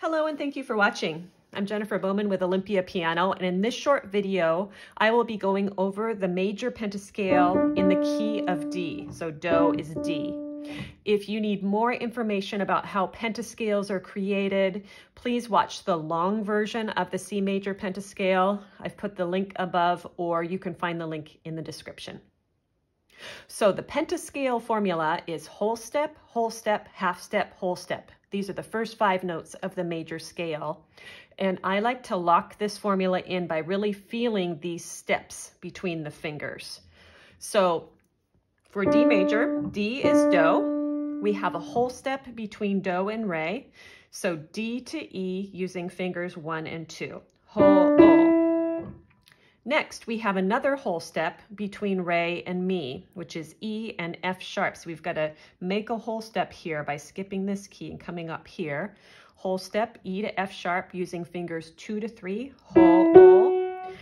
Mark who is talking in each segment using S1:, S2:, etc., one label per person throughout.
S1: Hello and thank you for watching. I'm Jennifer Bowman with Olympia Piano and in this short video I will be going over the major pentascale in the key of D. So Do is D. If you need more information about how pentascales are created, please watch the long version of the C major pentascale. I've put the link above or you can find the link in the description. So the pentascale formula is whole step, whole step, half step, whole step. These are the first five notes of the major scale. And I like to lock this formula in by really feeling these steps between the fingers. So for D major, D is Do. We have a whole step between Do and Re. So D to E using fingers one and two. Ho, o. Next, we have another whole step between Re and Mi, which is E and F sharp. So we've got to make a whole step here by skipping this key and coming up here. Whole step, E to F sharp using fingers two to three. whole, o.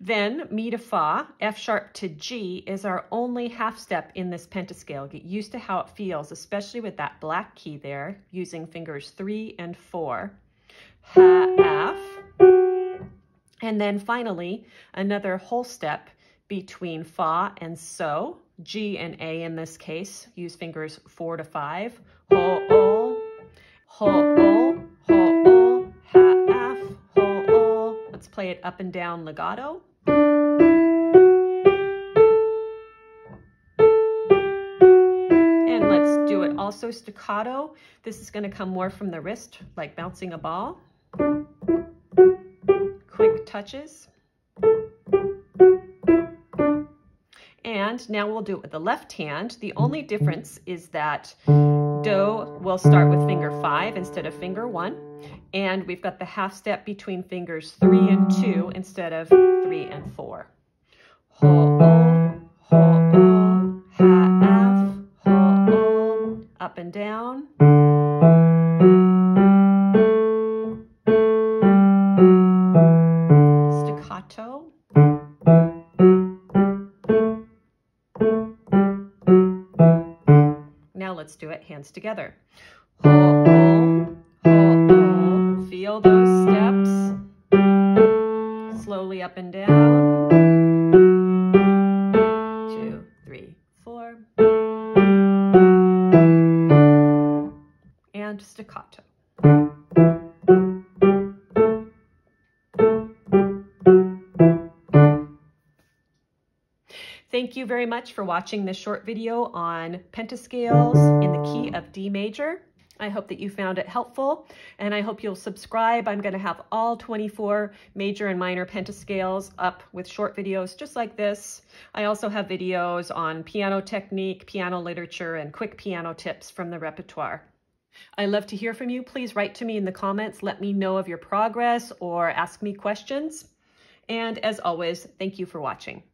S1: Then Mi to Fa, F sharp to G is our only half step in this pentascale. Get used to how it feels, especially with that black key there, using fingers three and four. Ha, F. And then finally, another whole step between Fa and So, G and A in this case, use fingers four to five. Ho, O, ho, O, ho, O, ha, F, ho, O. Let's play it up and down legato. And let's do it also staccato. This is gonna come more from the wrist, like bouncing a ball. Touches. And now we'll do it with the left hand. The only difference is that Do will start with finger five instead of finger one. And we've got the half step between fingers three and two instead of three and four. Ho, Staccato. Now let's do it hands together. Ho, o, ho, o. Feel those steps. Slowly up and down. Two, three, four. And staccato. You very much for watching this short video on pentascales in the key of D major. I hope that you found it helpful and I hope you'll subscribe. I'm going to have all 24 major and minor pentascales up with short videos just like this. I also have videos on piano technique, piano literature, and quick piano tips from the repertoire. I love to hear from you. Please write to me in the comments. Let me know of your progress or ask me questions. And as always, thank you for watching.